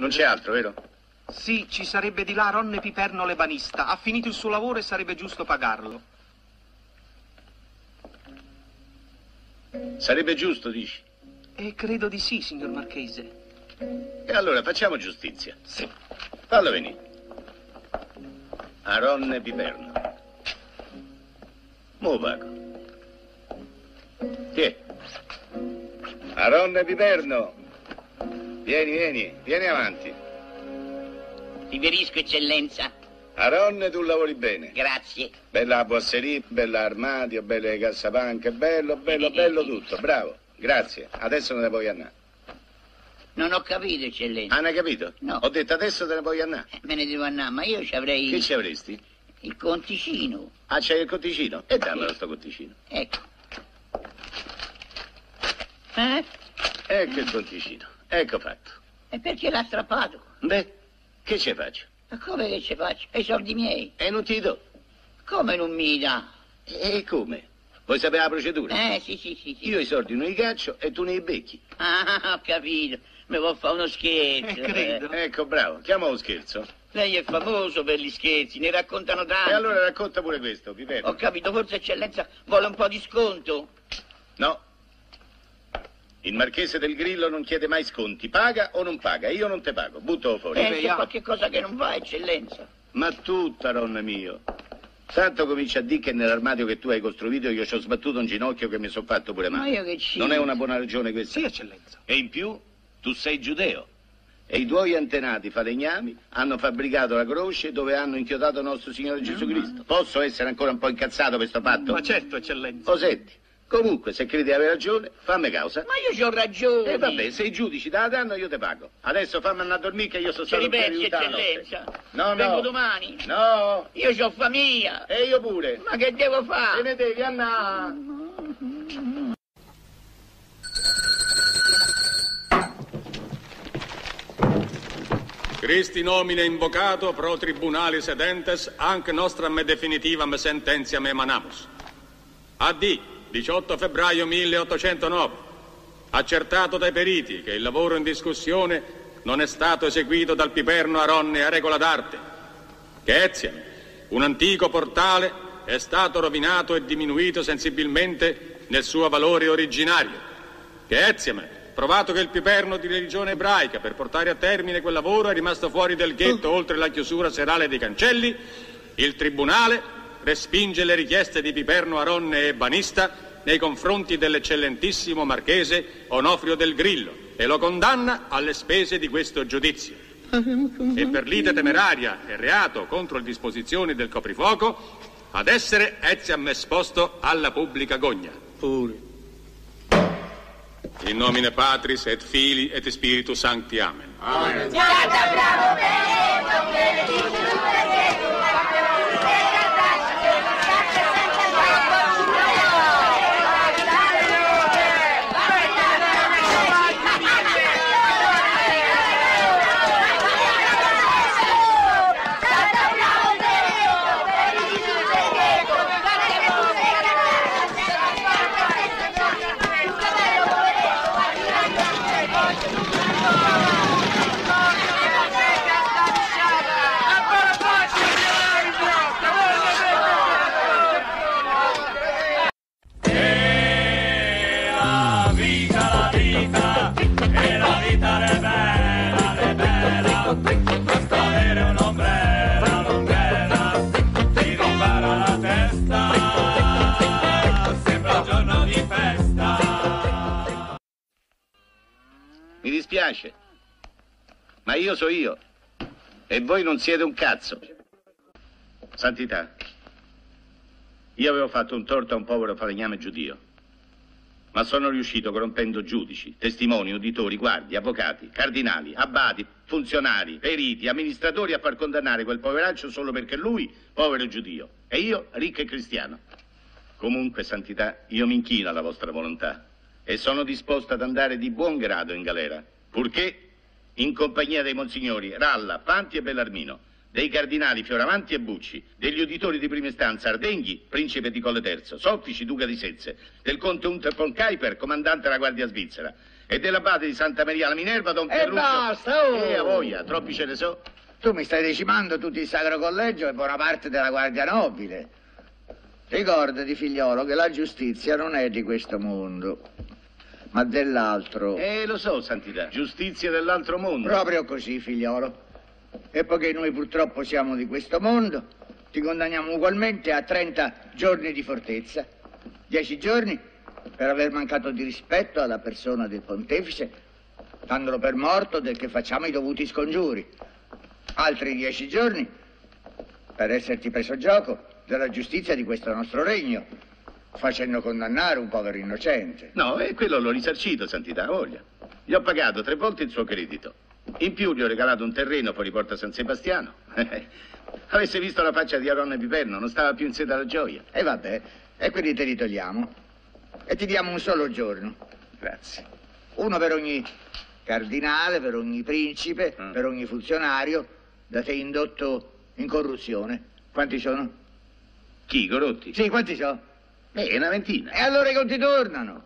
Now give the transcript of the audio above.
Non c'è altro, vero? Sì, ci sarebbe di là Ronne Piperno l'ebanista. Ha finito il suo lavoro e sarebbe giusto pagarlo. Sarebbe giusto, dici? E credo di sì, signor Marchese. E allora facciamo giustizia. Sì. Fallo venire. Aronne Piperno. Mo pago. Tiè. Aronne Piperno. Vieni, vieni, vieni avanti. Riverisco, eccellenza. Aronne, tu lavori bene. Grazie. Bella boasseria, bella armadio, belle cassapanche, bello, bello, bello tutto. Bravo. Grazie. Adesso ne puoi andare. Non ho capito, eccellenza. Ah, ne hai capito? No. Ho detto adesso te ne puoi andare. Eh, Me ne devo andare, ma io ci avrei Che ci avresti? il conticino. Ah, c'hai il conticino? E dammelo sto conticino. Ecco. Eh? Ecco il conticino. Ecco fatto. E perché l'ha strappato? Beh, che ci faccio? Ma come che ci faccio? E i soldi miei? E non ti do. Come non mi dà? E come? Vuoi sapere la procedura? Eh, sì, sì, sì. sì. Io i soldi non li caccio e tu ne i becchi. Ah, ho capito. Mi vuol fare uno scherzo. Eh, credo. Ecco, bravo. Chiama lo scherzo. Lei è famoso per gli scherzi, ne raccontano tanti. E allora racconta pure questo, Piperno. Ho capito, forse eccellenza vuole un po' di sconto. No. Il marchese del Grillo non chiede mai sconti. Paga o non paga? Io non te pago. Buttalo fuori. Eh, c'è qualche cosa che non va, eccellenza. Ma tu, taron mio. Tanto comincia a dire che nell'armadio che tu hai costruito io ci ho sbattuto un ginocchio che mi sono fatto pure Ma male. io che ci... Non è una buona ragione questa? Sì, eccellenza. E in più, tu sei giudeo. E i tuoi antenati falegnami hanno fabbricato la croce dove hanno inchiodato nostro Signore Gesù Cristo. Posso essere ancora un po' incazzato per sto fatto? Ma certo, eccellenza. O senti, comunque, se credi di avere ragione, fammi causa. Ma io ci ho ragione. E vabbè, se i giudici te la danno io te pago. Adesso fammi andare a dormire che io sono stato un ripeti, notte. eccellenza? No, no. Vengo domani. No, Io ho famiglia. e io pure. Ma che devo Te fare? ne devi andare. Cristi nomine invocato pro tribunali sedentes, anche nostram me definitivam sententiam emanamus. AD, 18 febbraio 1809. Accertato dai periti che il lavoro in discussione non è stato eseguito dal Piperno Aronne a regola d'arte, che Eziam, un antico portale, è stato rovinato e diminuito sensibilmente nel suo valore originario, che Eziame, provato che il Piperno di religione ebraica per portare a termine quel lavoro è rimasto fuori del ghetto oltre la chiusura serale dei cancelli, il Tribunale respinge le richieste di Piperno Aronne e Banista nei confronti dell'eccellentissimo marchese Onofrio del Grillo e lo condanna alle spese di questo giudizio. E per lite temeraria e reato contro le disposizioni del coprifuoco, ad essere Eziam esposto alla pubblica gogna. Pure. In nomine Patris et Filii et Spiritus Sancti. Amen. Mi dispiace, ma io so io e voi non siete un cazzo. Santità, io avevo fatto un torto a un povero falegname giudio, ma sono riuscito corrompendo giudici, testimoni, uditori, guardie, avvocati, cardinali, abbati, funzionari, periti, amministratori a far condannare quel poveraccio solo perché lui, povero giudio, e io, ricco e cristiano. Comunque, Santità, io mi inchino alla vostra volontà e sono disposto ad andare di buon grado in galera, purché in compagnia dei monsignori Ralla, Panti e Bellarmino, dei cardinali Fioravanti e Bucci, degli uditori di prima istanza Ardenghi, principe di Colle Terzo, Soffici, duca di Sezze, del conte Unterpon Kuiper, comandante della Guardia Svizzera, E dell'abate di Santa Maria la Minerva, Don E Ferruccio. basta, oh! Eh, a voglia, troppi ce ne so. Tu mi stai decimando tutto il Sacro Collegio e buona parte della Guardia Nobile. Ricordati, figliolo, che la giustizia non è di questo mondo, ma dell'altro. Eh, lo so, Santità, giustizia dell'altro mondo. Proprio così, figliolo. E poiché noi purtroppo siamo di questo mondo, ti condanniamo ugualmente a 30 giorni di fortezza. 10 giorni per aver mancato di rispetto alla persona del pontefice, dandolo per morto del che facciamo i dovuti scongiuri. Altri 10 giorni per esserti preso gioco della giustizia di questo nostro regno, facendo condannare un povero innocente. No, e quello l'ho risarcito, Santità, voglia. Gli ho pagato tre volte il suo credito. In più gli ho regalato un terreno fuori Porta San Sebastiano. Avesse visto la faccia di Aronne Piperno, non stava più in sede alla gioia. E vabbè, e quindi te li togliamo. E ti diamo un solo giorno. Grazie. Uno per ogni cardinale, per ogni principe, Mm. per ogni funzionario da te indotto in corruzione. Quanti sono? Chi, Gorotti? Sì, quanti sono? Eh, una ventina. E allora i conti tornano.